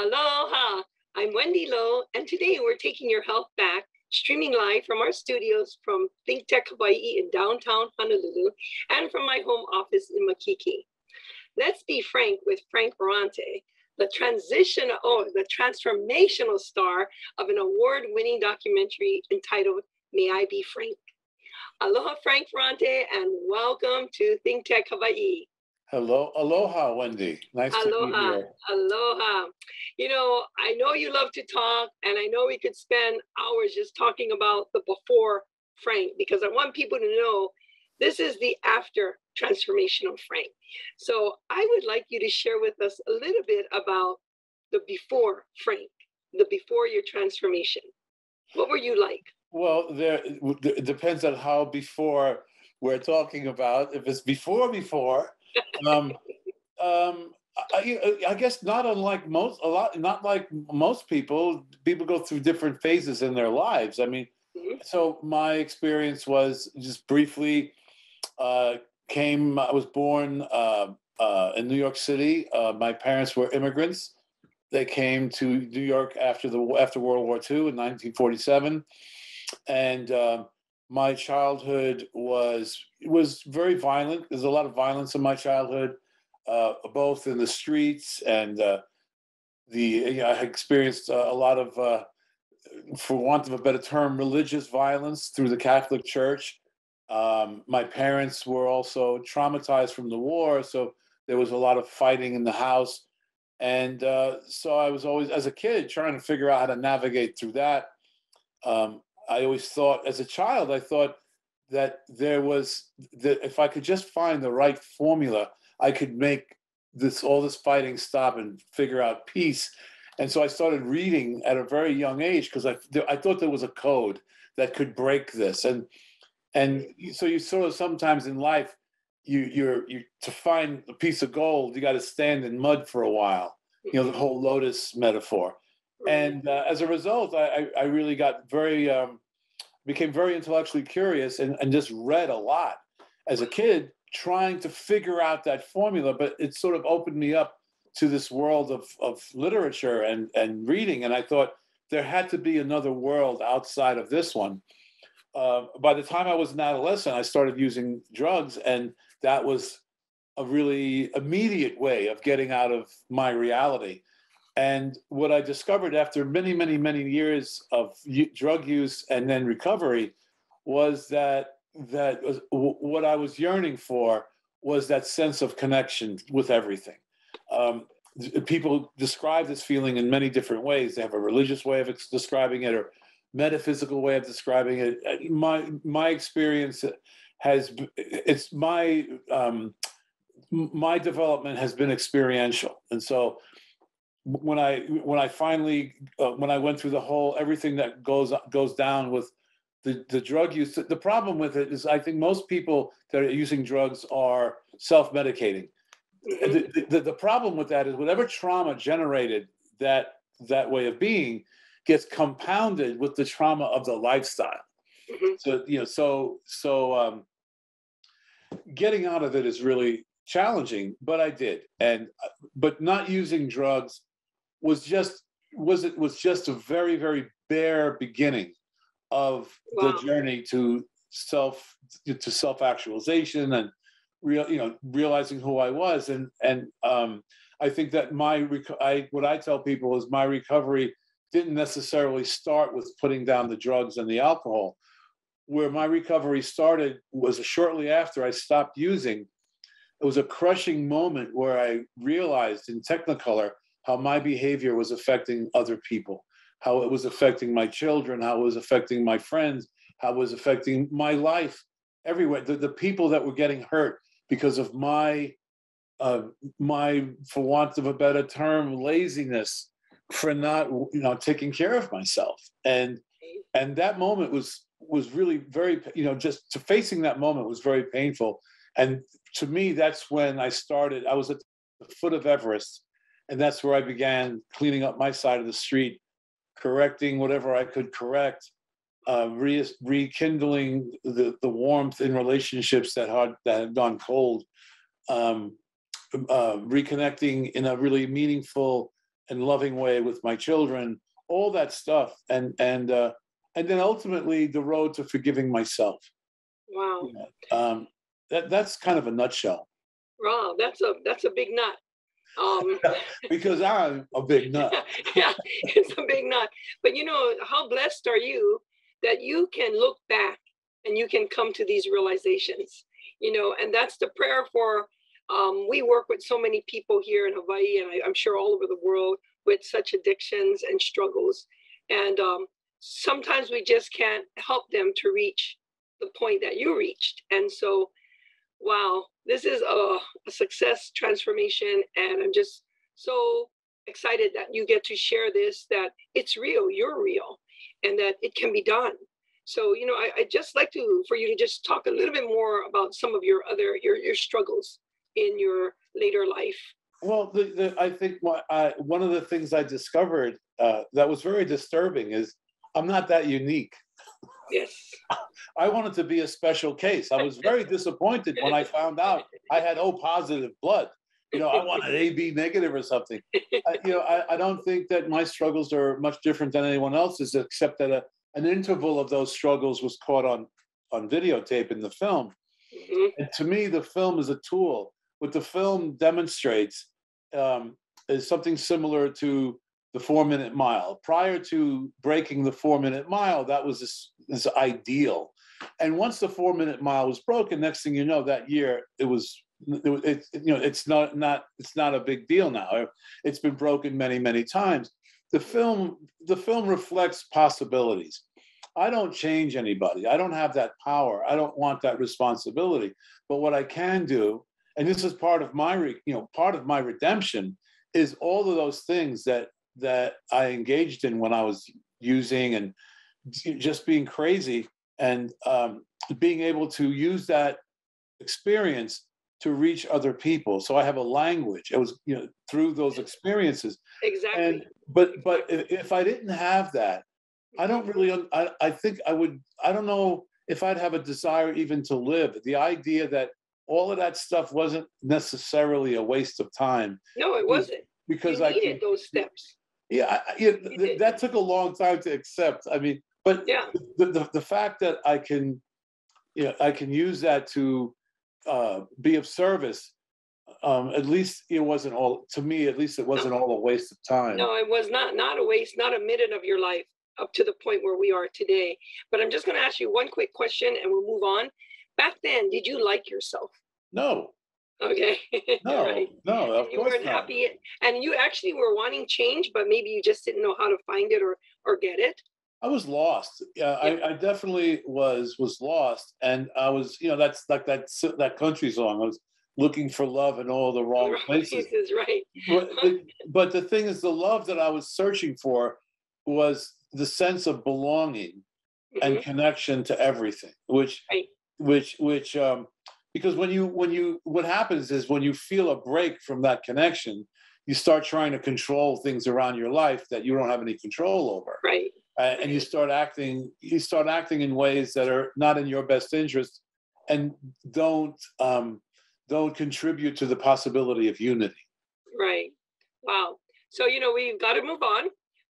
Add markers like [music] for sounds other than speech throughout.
Aloha! I'm Wendy Loh, and today we're taking your health back, streaming live from our studios from Think Tech Hawaii in downtown Honolulu and from my home office in Makiki. Let's be frank with Frank Ferrante, the transition, oh, the transformational star of an award-winning documentary entitled May I Be Frank. Aloha, Frank Ferrante, and welcome to Think Tech Hawaii. Hello, aloha, Wendy. Nice aloha, to meet you. Aloha. Aloha. You know, I know you love to talk, and I know we could spend hours just talking about the before Frank because I want people to know this is the after transformational Frank. So I would like you to share with us a little bit about the before Frank, the before your transformation. What were you like? Well, there it depends on how before we're talking about. If it's before before, um, um, I, I, guess not unlike most a lot not like most people people go through different phases in their lives. I mean mm-hmm. so my experience was just briefly uh, came i was born uh, uh, in new york city. Uh, my parents were immigrants. They came to new york after the after world war ii in 1947 and uh, my childhood was was very violent. There's a lot of violence in my childhood, uh, both in the streets and uh, the. You know, I experienced uh, a lot of, uh, for want of a better term, religious violence through the Catholic Church. Um, my parents were also traumatized from the war, so there was a lot of fighting in the house, and uh, so I was always, as a kid, trying to figure out how to navigate through that. Um, I always thought, as a child, I thought that there was that if I could just find the right formula, I could make this all this fighting stop and figure out peace. And so I started reading at a very young age because I I thought there was a code that could break this. And and so you sort of sometimes in life you you're you to find a piece of gold you got to stand in mud for a while. You know the whole lotus metaphor and uh, as a result, I, I really got very um, became very intellectually curious and, and just read a lot as a kid, trying to figure out that formula. But it sort of opened me up to this world of of literature and and reading, and I thought there had to be another world outside of this one. Uh, by the time I was an adolescent, I started using drugs, and that was a really immediate way of getting out of my reality. And what I discovered after many, many, many years of drug use and then recovery was that that was, what I was yearning for was that sense of connection with everything. Um, people describe this feeling in many different ways. They have a religious way of describing it, or metaphysical way of describing it. Uh, my my experience has it's my um, my development has been experiential, and so when I when I finally uh, when I went through the whole everything that goes goes down with the the drug use. The problem with it is I think most people that are using drugs are self medicating. The, the, the problem with that is whatever trauma generated that that way of being gets compounded with the trauma of the lifestyle. Mm-hmm. So you know so so um, getting out of it is really challenging, but I did. And uh, but not using drugs was just was it was just a very very bare beginning of wow. the journey to self to self actualization and real you know realizing who I was and and um, I think that my I what I tell people is my recovery didn't necessarily start with putting down the drugs and the alcohol. Where my recovery started was shortly after I stopped using. It was a crushing moment where I realized in Technicolor how my behavior was affecting other people, how it was affecting my children, how it was affecting my friends, how it was affecting my life everywhere. The, the people that were getting hurt because of my, uh, my, for want of a better term, laziness for not, you know, taking care of myself. And, and that moment was, was really very, you know, just to facing that moment was very painful. And to me, that's when I started, I was at the foot of Everest and that's where I began cleaning up my side of the street, correcting whatever I could correct, uh, re- rekindling the, the warmth in relationships that had that had gone cold, um, uh, reconnecting in a really meaningful and loving way with my children, all that stuff, and and uh, and then ultimately the road to forgiving myself. Wow. Know, um, that that's kind of a nutshell. Wow, that's a that's a big nut. Um, [laughs] because I'm a big [laughs] nut. yeah, it's a big nut. But you know, how blessed are you that you can look back and you can come to these realizations? You know, and that's the prayer for. Um, we work with so many people here in Hawaii, and I, am sure all over the world with such addictions and struggles. And um, sometimes we just can't help them to reach the point that you reached. And so, wow, this is a, a success transformation. And I'm just so excited that you get to share this, that it's real, you're real, and that it can be done. So, you know, I, I just like to for you to just talk a little bit more about some of your other your your struggles in your later life. Well, the, the, I think what I, one of the things I discovered uh, that was very disturbing is I'm not that unique. Yes. I wanted to be a special case. I was very disappointed when I found out I had O positive blood. You know, I wanted AB negative or something. I, you know, I, I don't think that my struggles are much different than anyone else's, except that a, an interval of those struggles was caught on on videotape in the film. Mm-hmm. And to me, the film is a tool. What the film demonstrates um, is something similar to the four minute mile. Prior to breaking the four minute mile, that was this, this ideal. And once the four minute mile was broken, next thing you know, that year it was it, it, you know it's not not it's not a big deal now. It's been broken many many times. The film the film reflects possibilities. I don't change anybody. I don't have that power. I don't want that responsibility. But what I can do, and this is part of my you know part of my redemption, is all of those things that that I engaged in when I was using and just being crazy and um, being able to use that experience to reach other people. So I have a language. It was you know through those experiences. Exactly. And but but if I didn't have that, I don't really. I I think I would. I don't know if I'd have a desire even to live. The idea that all of that stuff wasn't necessarily a waste of time. No, it wasn't. Because you I needed those steps. Yeah, I, yeah th- that took a long time to accept. I mean, but yeah. the, the, the fact that I can, you know, I can use that to uh, be of service. Um, at least it wasn't all to me. At least it wasn't no. all a waste of time. No, it was not. Not a waste. Not a minute of your life up to the point where we are today. But I'm just going to ask you one quick question, and we'll move on. Back then, did you like yourself? No. Okay. [laughs] No, right. no, of you course weren't not. happy, and you actually were wanting change, but maybe you just didn't know how to find it or or get it. I was lost. Yeah, I, I definitely was was lost, and I was, you know, that's like that that country song. I was looking for love in all the wrong [laughs] places. places right. [laughs] but, but the thing is, the love that I was searching for was the sense of belonging mm-hmm. and connection to everything, which right. which which um, because when you when you what happens is when you feel a break from that connection you start trying to control things around your life that you don't have any control over. Right. Uh, and you start acting you start acting in ways that are not in your best interest and don't um, don't contribute to the possibility of unity. Right. Wow. So you know we've got to move on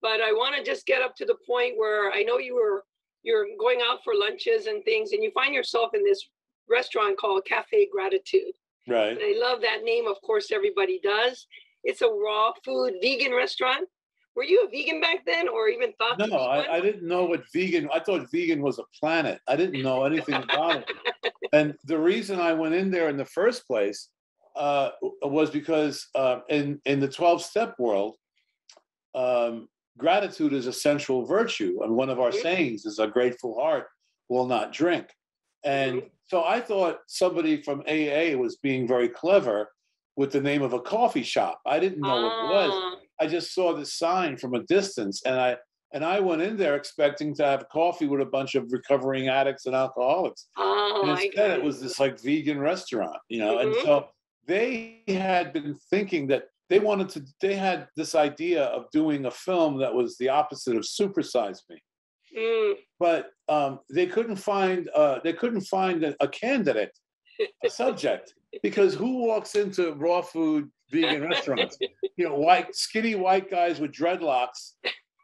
but i want to just get up to the point where i know you were you're going out for lunches and things and you find yourself in this restaurant called Cafe Gratitude. Right. And I love that name. Of course, everybody does. It's a raw food vegan restaurant. Were you a vegan back then, or even thought? No, I, I, didn't know what vegan. I thought vegan was a planet. I didn't know anything [laughs] about it. And the reason I went in there in the first place uh, was because uh, in in the twelve step world, um, gratitude is a central virtue, and one of our mm-hmm. sayings is, "A grateful heart will not drink." And mm-hmm. So I thought somebody from AA was being very clever with the name of a coffee shop. I didn't know what it was. Ah. I just saw the sign from a distance and I and I went in there expecting to have coffee with a bunch of recovering addicts and alcoholics. Oh, and instead it was this like vegan restaurant, you know. Mm-hmm. And so they had been thinking that they wanted to they had this idea of doing a film that was the opposite of Size Me. Mm. But um, they couldn't find uh, they couldn't find a, a candidate, a subject. because who walks into raw food vegan restaurants? You know, white, skinny white guys with dreadlocks,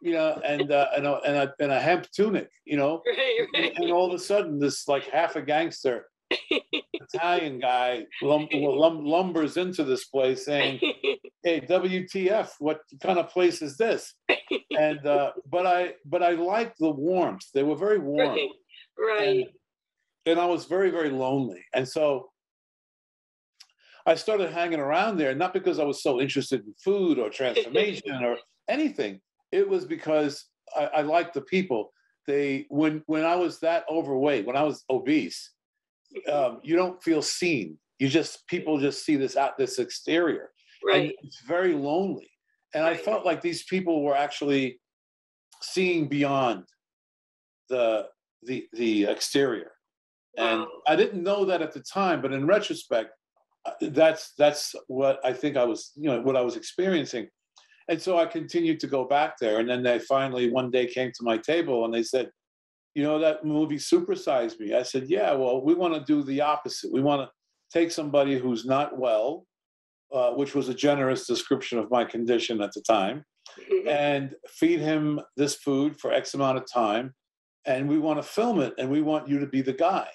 you know, and uh, and, a, and, a, and a hemp tunic, you know, Right, right. and all of a sudden this like half a gangster Italian guy [laughs] lum, lum, lumbers into this place saying, "Hey, WTF? What kind of place is this?" And uh, but I but I liked the warmth. They were very warm, right, and, and I was very very lonely. And so I started hanging around there, not because I was so interested in food or transformation or anything. It was because I, I liked the people. They when when I was that overweight, when I was obese, um, you don't feel seen. You just people just see this out this exterior, and it's very lonely. And I felt like these people were actually seeing beyond the the the exterior, and Wow. I didn't know that at the time. But in retrospect, uh, that's that's what I think I was you know what I was experiencing. And so I continued to go back there, and then they finally one day came to my table and they said, you know that movie Super Size Me? I said, yeah, well, we want to do the opposite. We want to take somebody who's not well, uh, which was a generous description of my condition at the time, Mhm. and feed him this food for X amount of time. And we want to film it, and we want you to be the guy.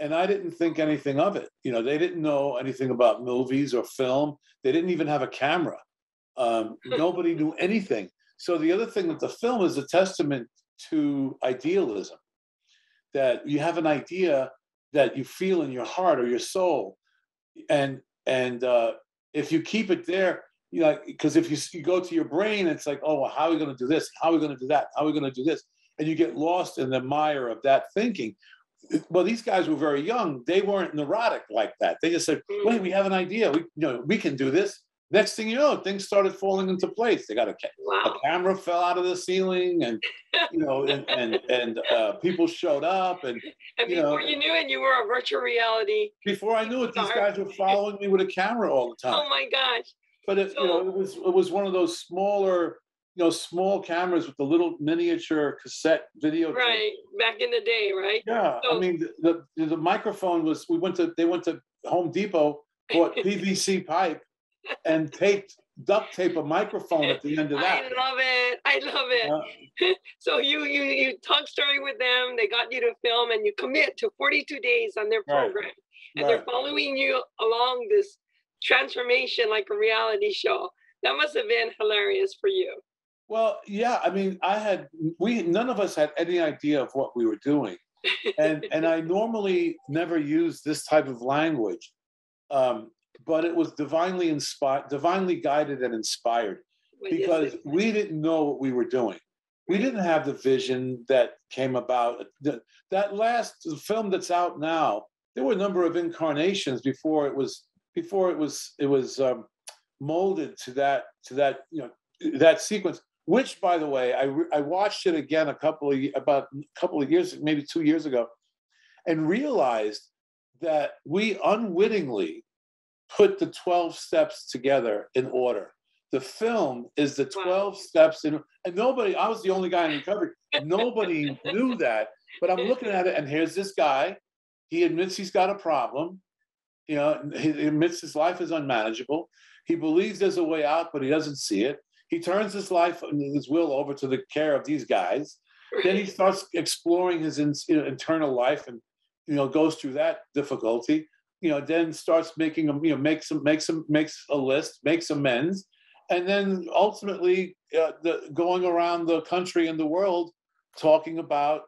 And I didn't think anything of it. You know, they didn't know anything about movies or film. They didn't even have a camera. Um, [laughs] nobody knew anything. So the other thing that the film is a testament to idealism that you have an idea that you feel in your heart or your soul. And and uh, if you keep it there you know because if you, you go to your brain it's like oh well, how are we going to do this? How are we going to do that? How are we going to do this? And you get lost in the mire of that thinking. Well these guys were very young. They weren't neurotic like that. They just said wait we have an idea. We you know we can do this next thing you know things started falling into place they got a, ca- a camera fell out of the ceiling and you know and and, and uh, people showed up and [laughs] And you know- before you knew it, you were a virtual reality. before i knew it these guys were following me with a camera all the time Oh my gosh. but it, you know it was it was one of those smaller you know small cameras with the little miniature cassette video tape. Right. Back in the day, right? yeah i mean the, the the microphone was we went to they went to home depot bought [laughs] pvc pipe and taped duct tape a microphone at the end of [laughs] that. I love it. I love it. Uh, [laughs] So you you you talk story with them. They got you to film, and you commit to 42 days on their Right. program, and they're following you along this transformation like a reality show. That must have been hilarious for you. Well, yeah, I mean, I had we none of us had any idea of what we were doing, [laughs] and and I normally never use this type of language, um, but it was divinely inspired, divinely guided and inspired because we didn't know what we were doing. We didn't have the vision that came about. That last film that's out now, there were a number of incarnations before it was before it was it was um, molded to that to that you know that sequence. Which, by the way, I re- I watched it again a couple of about a couple of years, maybe two years ago, and realized that we unwittingly put the twelve steps together in order. The film is the Wow. 12 steps in, and nobody, I was the only guy in recovery. Nobody [laughs] knew that. But I'm looking at it, and here's this guy. He admits he's got a problem. You know, he admits his life is unmanageable. He believes there's a way out, but he doesn't see it. He turns his life and his will over to the care of these guys. Then he starts exploring his in, you know, internal life and you know goes through that difficulty. You know, then starts making a you know makes some makes some makes a list, makes amends, and then ultimately uh, the, going around the country and the world talking about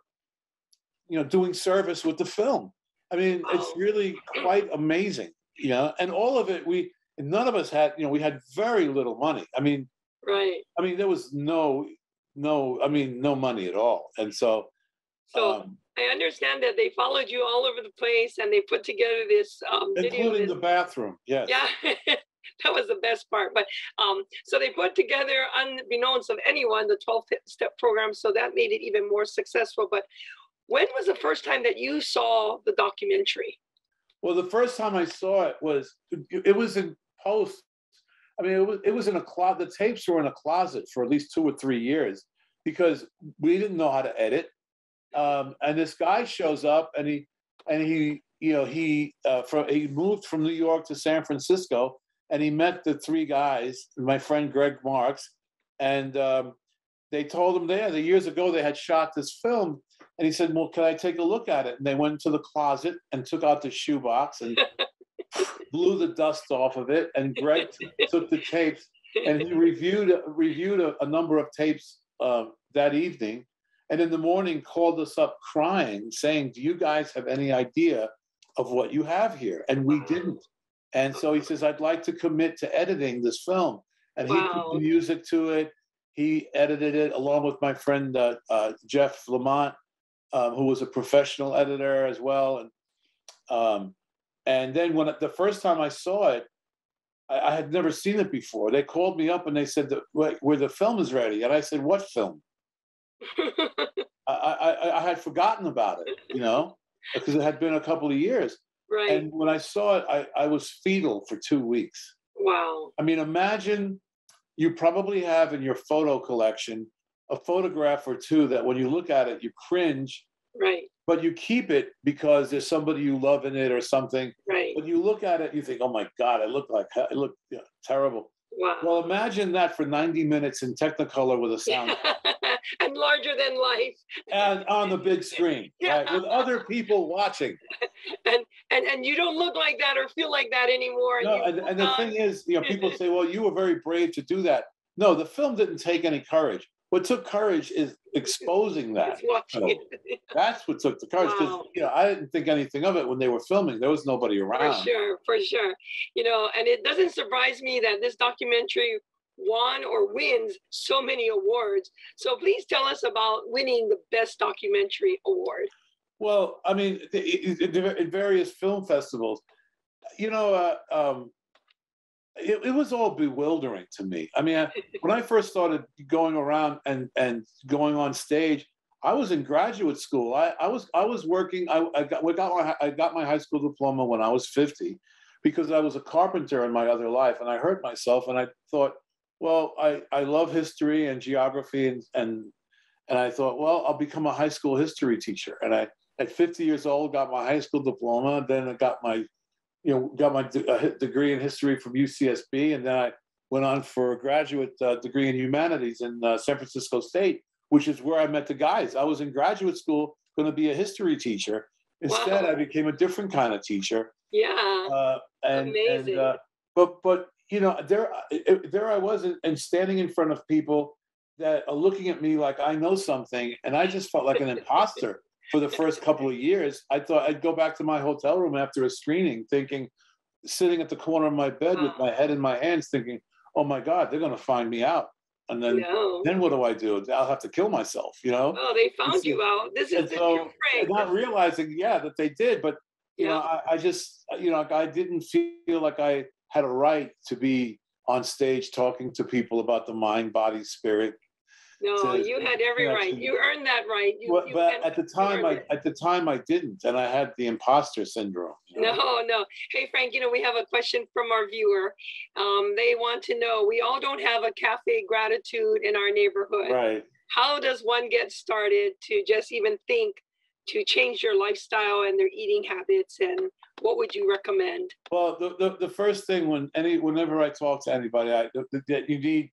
you know doing service with the film. I mean, it's really quite amazing. You know, and all of it we none of us had you know we had very little money. I mean, right. I mean there was no no I mean no money at all, and so. So um, I understand that they followed you all over the place, and they put together this um, including this- the bathroom, yes. yeah [laughs] that was the best part but um so they put together unbeknownst of anyone the 12 step program so that made it even more successful but when was the first time that you saw the documentary Well, the first time I saw it was it was in post. I mean, it was it was in a closet. The tapes were in a closet for at least two or three years because we didn't know how to edit. Um, and this guy shows up and he and he you know, he uh, from he moved from New York to San Francisco, and he met the three guys, my friend Greg Marks, and um, they told him there the years ago they had shot this film, and he said, "Well, can I take a look at it?" And they went to the closet and took out the shoebox and [laughs] blew the dust off of it. And Greg [laughs] took the tapes and he reviewed reviewed a, a number of tapes uh, that evening, and in the morning called us up crying, saying, "Do you guys have any idea of what you have here?" And we didn't. And so he says, "I'd like to commit to editing this film," and he Wow. put the music to it. He edited it along with my friend uh, uh, Jeff Lamont, um, who was a professional editor as well. And um, and then when the first time I saw it, I, I had never seen it before. They called me up and they said that where the film is ready, and I said, "What film?" [laughs] I, I, I- had forgotten about it, you know, because it had been a couple of years. right. And when I saw it, I, I was fetal for two weeks. wow. I mean, imagine you probably have in your photo collection a photograph or two that when you look at it, you cringe, Right. but you keep it because there's somebody you love in it or something. Right. When you look at it, you think, "Oh my God, I look like I look terrible." Wow. Well, imagine that for 90 minutes in Technicolor with a sound [laughs] and larger than life. and on the big screen, [laughs] right, with other people watching. and and and you don't look like that or feel like that anymore. No, You and, and the thing is, you know, people [laughs] say, "Well, you were very brave to do that." No, the film didn't take any courage. What took courage is exposing that. It. [laughs] That's what took the courage because Wow. you know I didn't think anything of it when they were filming. There was nobody around. For sure, for sure. You know, and it doesn't surprise me that this documentary won or wins so many awards. So please tell us about winning the best documentary award. Well, I mean, in various film festivals, you know, uh, um, it, it was all bewildering to me. I mean, I, when I first started going around and and going on stage, I was in graduate school. I, I was I was working. I, I got got my I got my high school diploma when I was fifty, because I was a carpenter in my other life, and I hurt myself, and I thought, well, I I love history and geography, and and and I thought, well, I'll become a high school history teacher, and I at 50 years old got my high school diploma then i got my you know got my de- uh, degree in history from ucsb and then i went on for a graduate uh, degree in humanities in uh, san francisco state which is where i met the guys i was in graduate school going to be a history teacher instead Wow. i became a different kind of teacher Yeah. uh, and, Amazing. and uh, but but you know there I- there I was and standing in front of people that are looking at me like I know something, and I just felt like an [laughs] imposter for the first couple of years. I thought I'd go back to my hotel room after a screening, thinking, sitting at the corner of my bed with my head in my hands, thinking, "Oh my God, they're going to find me out." And then no. then what do I do? I'll have to kill myself, you know. Oh, they found so- you out. This is so, not realizing, yeah, that they did, but you know, I, I just, you know, I didn't feel like I had a right to be on stage talking to people about the mind, body, spirit. No, to- you had every you know, right. to- You earned that right. You, Well, you but at the time, I it. at the time I didn't, and I had the imposter syndrome. you know? No, no. Hey, Frank, you know, we have a question from our viewer. Um, they want to know we all don't have a cafe gratitude in our neighborhood. Right. How does one get started to just even think to change your lifestyle and their eating habits? And what would you recommend? Well, the, the, the first thing when any whenever I talk to anybody, I, that you need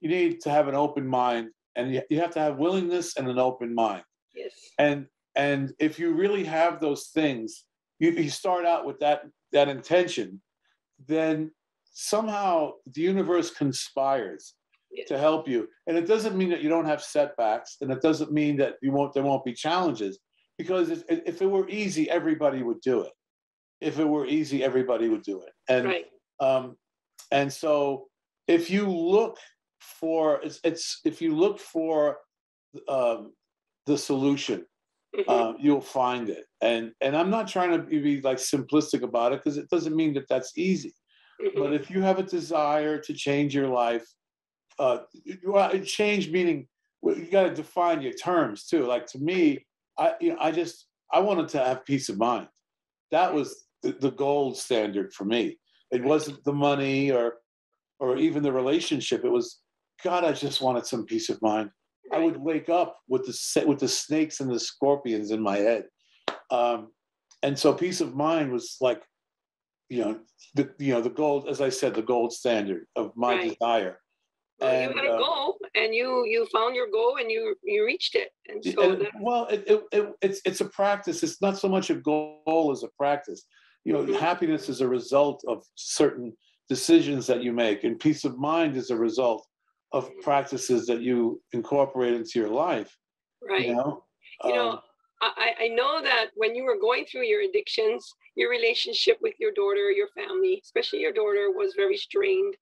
you need to have an open mind, and you, you have to have willingness and an open mind. Yes. and and if you really have those things you, you start out with that that intention then somehow the universe conspires yes. to help you and it doesn't mean that you don't have setbacks and it doesn't mean that you won't there won't be challenges because if, if it were easy everybody would do it if it were easy everybody would do it and Right. um, and so if you look for it's, it's if you look for um, the solution Mhm. uh, you'll find it. And and i'm not trying to be like simplistic about it because it doesn't mean that that's easy. Mhm. but if you have a desire to change your life uh change meaning you got to define your terms too. Like to me i you know i just i wanted to have peace of mind. That was the, the gold standard for me. It wasn't the money or or even the relationship. It was god i just wanted some peace of mind I would wake up with the with the snakes and the scorpions in my head, um, and so peace of mind was like, you know, the you know the gold, as I said, the gold standard of my Right. desire. Well, And, you had a uh, goal and you you found your goal and you you reached it. And so And, that, well, it, it, it, it's it's a practice. It's not so much a goal as a practice. You know, Mhm. happiness is a result of certain decisions that you make, and peace of mind is a result of practices that you incorporate into your life. right. You know, You know, Um, I, I know that when you were going through your addictions, your relationship with your daughter, your family, especially your daughter, was very strained.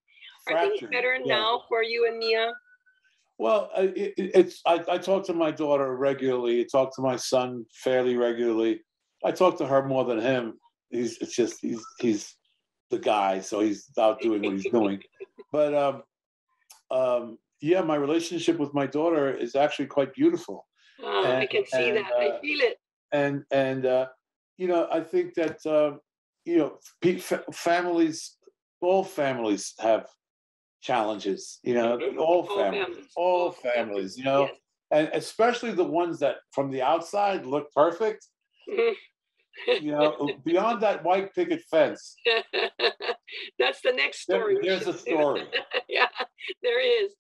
Are things better yeah. now for you and Mia? Well, it- it's I, I talk to my daughter regularly. I talk to my son fairly regularly. I talk to her more than him. He's it's just he's he's the guy, so he's out doing what he's doing. [laughs] But um, um, yeah, my relationship with my daughter is actually quite beautiful. Uh, I can see and, that. I uh, feel it. and and uh, you know I think that uh, you know pe- families, all families have challenges. You know, Mhm. all families, all families. You know, Yes. and especially the ones that from the outside look perfect. Mhm. You know, beyond that white picket fence, [laughs] That's the next story. we there's a story. [laughs] yeah, there is.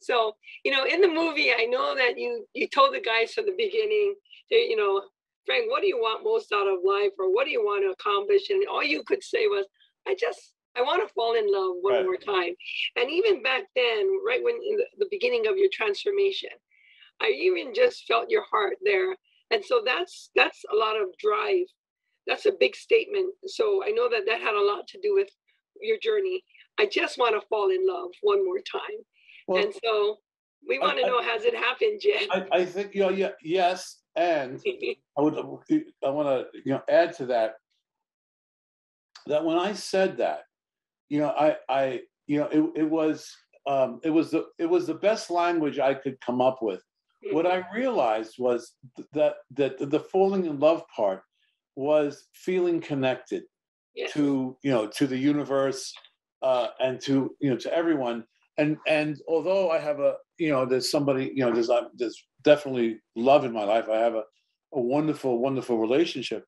So, you know, in the movie, I know that you you told the guys from the beginning, you know, Frank, what do you want most out of life, or what do you want to accomplish? And all you could say was, I just I want to fall in love one Right. more time. And even back then, right when in the, the beginning of your transformation, I even just felt your heart there. And so that's that's a lot of drive. That's a big statement. So I know that that had a lot to do with your journey. I just want to fall in love one more time. Well, and so we I- want to I- know has it happened yet? I, I think you know, yeah, yes, and I would I want to you know add to that that when I said that, you know, I I you know it, it was um, it was the it was the best language I could come up with. What I realized was th- that that the falling in love part was feeling connected Yes. to you know to the universe uh, and to you know to everyone. And and although I have a you know there's somebody you know there's there's definitely love in my life. I have a a wonderful wonderful relationship.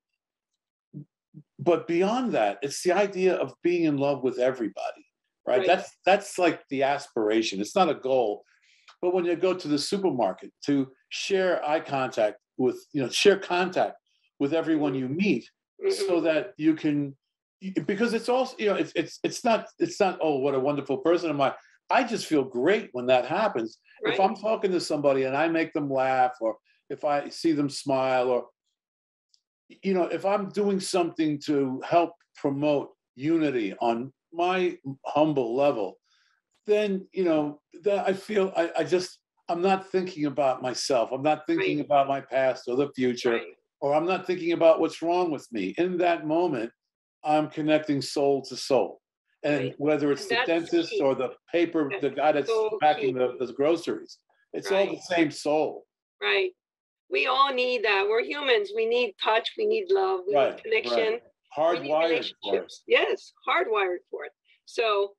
But beyond that, it's the idea of being in love with everybody, right? Right. That's that's like the aspiration. It's not a goal. But when you go to the supermarket to share eye contact with, you know, share contact with everyone you meet, so mm-hmm. that you can because it's also you know it's it's it's not it's not oh what a wonderful person am I. I just feel great when that happens. If I'm talking to somebody and I make them laugh or if I see them smile or you know if I'm doing something to help promote unity on my humble level then you know that I feel I, I just I'm not thinking about myself. I'm not thinking Right. about my past or the future. Right. Or I'm not thinking about what's wrong with me. In that moment, I'm connecting soul to soul. And Right. whether it's the dentist key. or the paper, the guy that's so packing the, the groceries, it's all the same soul. Right. We all need that. We're humans. We need touch. We need love. We Right, need connection. Hardwired for it. Yes, hardwired for it. So,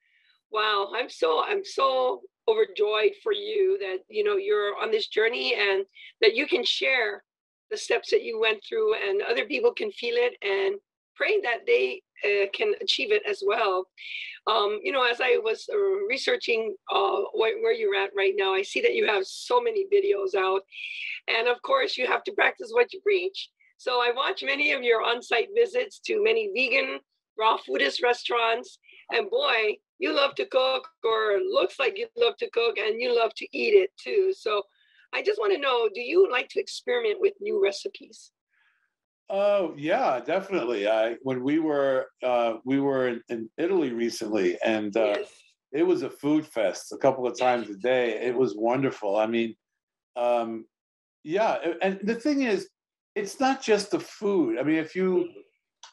wow, I'm so I'm so overjoyed for you that you know you're on this journey and that you can share the steps that you went through and other people can feel it and pray that they uh, can achieve it as well. Um, you know, as I was uh, researching uh, where, where you're at right now, I see that you have so many videos out, and of course, you have to practice what you preach. So I watch many of your on-site visits to many vegan, raw foodist restaurants, and boy, you love to cook, or looks like you love to cook, and you love to eat it too. So I just want to know: Do you like to experiment with new recipes? Oh yeah, definitely. I when we were uh, we were in, in Italy recently, and uh, yes. it was a food fest a couple of times a day. It was wonderful. I mean, um, yeah, and the thing is, it's not just the food. I mean, if you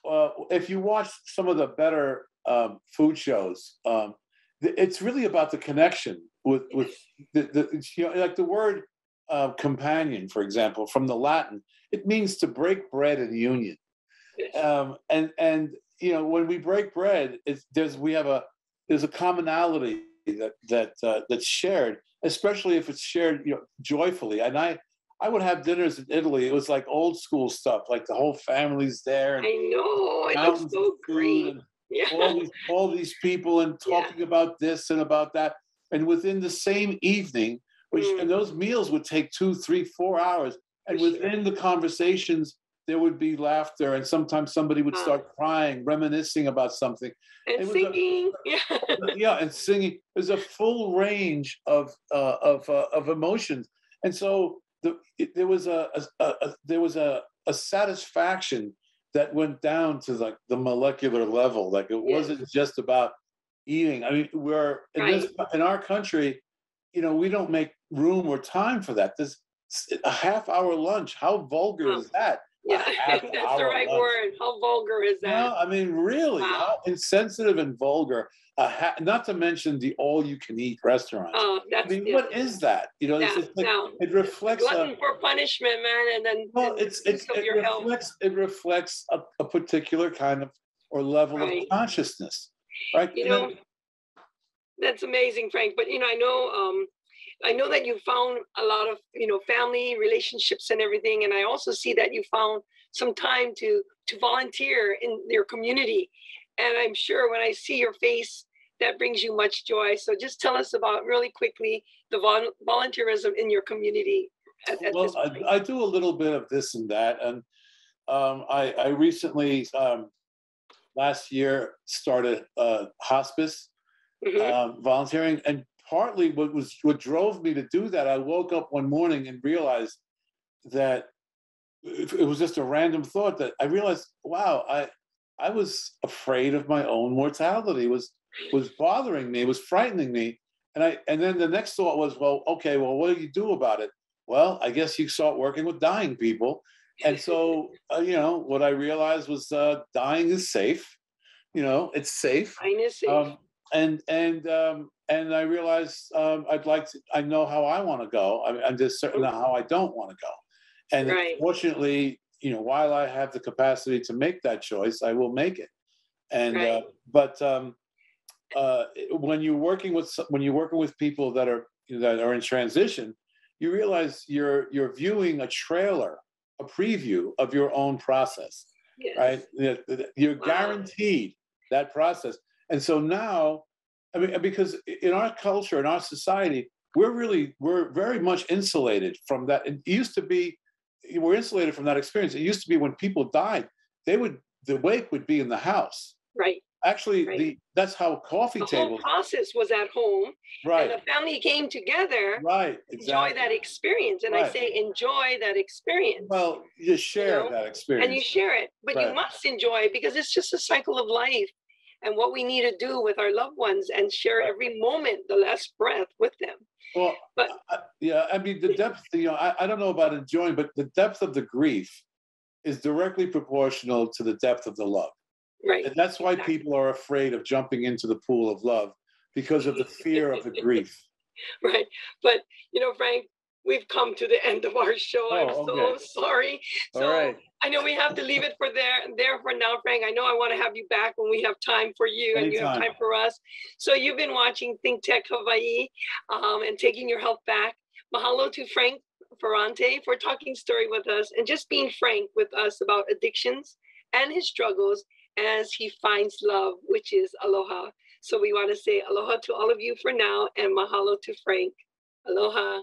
uh, if you watch some of the better um, food shows, um, it's really about the connection with with the, the you know like the word uh, companion, for example, from the Latin, it means to break bread in union. Um, and and you know when we break bread, it's, there's we have a there's a commonality that that uh, that's shared, especially if it's shared you know joyfully. And I I would have dinners in Italy. It was like old school stuff, like the whole family's there. And I know. It looks so great. Yeah. All these, all these people and [laughs] talking yeah. about this and about that. And within the same evening, which mm. and those meals would take two, three, four hours. And For within sure. the conversations, there would be laughter, and sometimes somebody would start crying, reminiscing about something. And singing, a, [laughs] yeah, yeah, and singing. There's a full range of uh, of uh, of emotions, and so the, it, there was a, a, a, there was a, a satisfaction that went down to like the molecular level. Like it wasn't just about eating. I mean, we're in right. this in our country, you know, we don't make room or time for that. This a half hour lunch. How vulgar oh. is that? Yeah, [laughs] that's the right lunch. word. How vulgar is that? No, I mean, really, wow. how insensitive and vulgar. Ha- not to mention the all-you-can-eat restaurant. Oh, that's. I mean, yeah. what is that? You know, yeah, like, no. it reflects glutton a, for punishment, man, and then well, it's, it's it, reflects health. it reflects a, a, particular kind of or level right. of consciousness, right? You know, that's amazing, Frank. But you know, I know um, I know that you found a lot of you know family relationships and everything, and I also see that you found some time to to volunteer in your community. And I'm sure when I see your face, that brings you much joy. So just tell us about really quickly the vol- volunteerism in your community. At, at well, I, I, do a little bit of this and that, and um, I, I, recently um, last year started uh, hospice mm-hmm. um, volunteering, and partly what was what drove me to do that. I woke up one morning and realized that it was just a random thought that I realized, wow, I I was afraid of my own mortality. It was was bothering me. It was frightening me. And I and then the next thought was, well, okay, well, what do you do about it? Well, I guess you start working with dying people. And so, [laughs] uh, you know, what I realized was uh, dying is safe. You know, it's safe. Dying is safe. Um, and and um, and I realized um, I'd like to. I know how I want to go. I, am just certain how I don't want to go. And right. fortunately, you know, while I have the capacity to make that choice, I will make it. And uh, right. uh, but um, uh, when you're working with when you're working with people that are that are in transition, you realize you're you're viewing a trailer, a preview of your own process, yes. right? You're wow. guaranteed that process, and so now I mean, because in our culture, in our society, we're really we're very much insulated from that. It used to be we're insulated from that experience. It used to be when people died, they would the wake would be in the house. Right. Actually, right. the that's how coffee the tables. whole process was at home. Right. And the family came together. Right. Exactly. Enjoy that experience, and right. I say enjoy that experience. Well, you share you know? that experience, and you share it, but right. you must enjoy it because it's just a cycle of life and what we need to do with our loved ones and share every moment, the last breath with them. Well, but yeah, I mean, the depth, you know, I, I don't know about enjoying, but the depth of the grief is directly proportional to the depth of the love. Right. And that's why exactly. people are afraid of jumping into the pool of love because of the fear of the [laughs] grief. Right. But, you know, Frank, we've come to the end of our show. Oh, I'm okay. so sorry. So I know we have to leave it for there there for now, Frank. I know I want to have you back when we have time for you Anytime. and you have time for us. So you've been watching Think Tech Hawaii um, and taking your health back. Mahalo to Frank Ferrante for talking story with us and just being frank with us about addictions and his struggles as he finds love, which is aloha. So we want to say aloha to all of you for now and mahalo to Frank. Aloha.